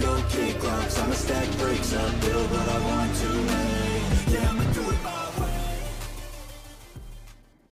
go kick rocks I'ma stack bricks up, build what I want